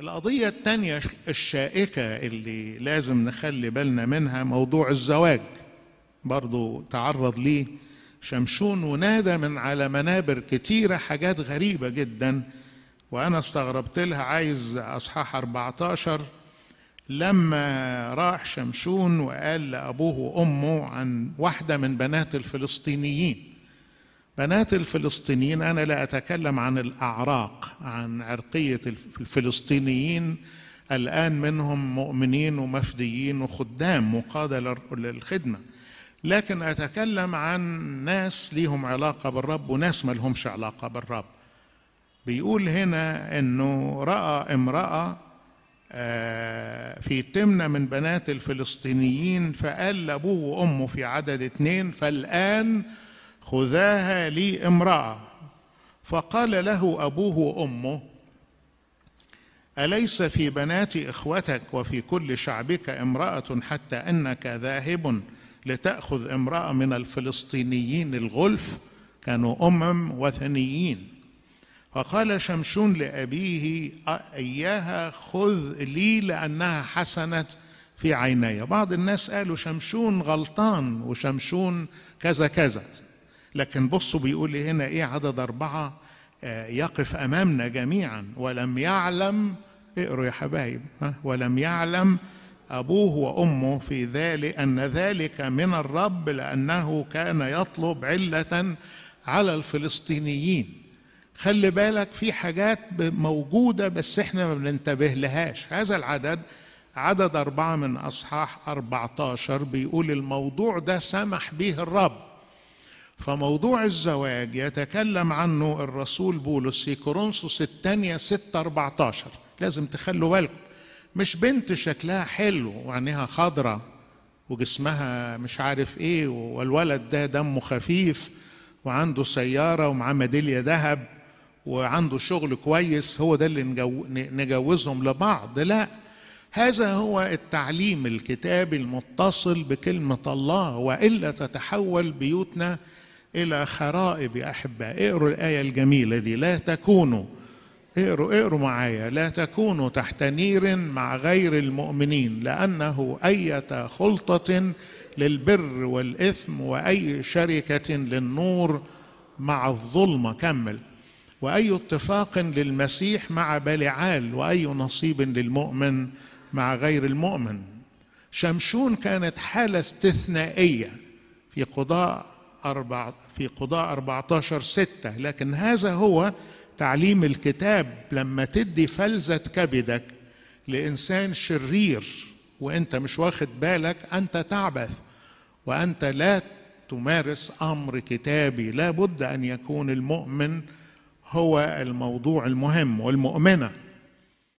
القضية التانية الشائكة اللي لازم نخلي بالنا منها موضوع الزواج برضو تعرض ليه شمشون ونادى من على منابر كتيرة حاجات غريبة جدا وأنا استغربت لها عايز أصحاح 14 لما راح شمشون وقال لأبوه وأمه عن واحدة من بنات الفلسطينيين. بنات الفلسطينيين أنا لا أتكلم عن الأعراق عن عرقية الفلسطينيين. الآن منهم مؤمنين ومفديين وخدام مقادة للخدمة. لكن أتكلم عن ناس ليهم علاقة بالرب وناس ما لهمش علاقة بالرب. بيقول هنا أنه رأى امرأة في تمنة من بنات الفلسطينيين فقال لأبوه وأمه في عدد اثنين فالآن خذاها لي امرأة. فقال له أبوه وأمه أليس في بنات إخوتك وفي كل شعبك امرأة حتى أنك ذاهب لتأخذ امرأة من الفلسطينيين الغلف؟ كانوا أمم وثنيين. فقال شمشون لأبيه إياها خذ لي لأنها حسنت في عيني. بعض الناس قالوا شمشون غلطان وشمشون كذا كذا. لكن بصوا بيقول لي هنا إيه عدد أربعة يقف أمامنا جميعا ولم يعلم اقروا يا حبايب ولم يعلم أبوه وأمه في ذلك أن ذلك من الرب لأنه كان يطلب علة على الفلسطينيين. خلي بالك في حاجات موجودة بس إحنا ما بننتبه لهاش. هذا العدد عدد أربعة من أصحاح 14 بيقول الموضوع ده سمح به الرب. فموضوع الزواج يتكلم عنه الرسول بولس في كورنثوس الثانية 6 14 لازم تخلوا بالكم. مش بنت شكلها حلو وعينيها خضرة وجسمها مش عارف إيه والولد ده دمه خفيف وعنده سيارة ومعاه ميدالية ذهب وعنده شغل كويس هو ده اللي نجو نجوزهم لبعض. لا هذا هو التعليم الكتابي المتصل بكلمة الله وإلا تتحول بيوتنا إلى خرائب يا أحباء. اقروا الآية الجميلة دي. لا تكونوا اقروا اقروا معايا. لا تكونوا تحت نير مع غير المؤمنين لأنه أية خلطة للبر والإثم وأي شركة للنور مع الظلمة كمل. وأي اتفاق للمسيح مع بلعال وأي نصيب للمؤمن مع غير المؤمن. شمشون كانت حالة استثنائية في قضاء أربع في قضاء 14 ستة لكن هذا هو تعليم الكتاب لما تدي فلذة كبدك لإنسان شرير وأنت مش واخد بالك أنت تعبث وأنت لا تمارس أمر كتابي. لا بد أن يكون المؤمن هو الموضوع المهم والمؤمنة.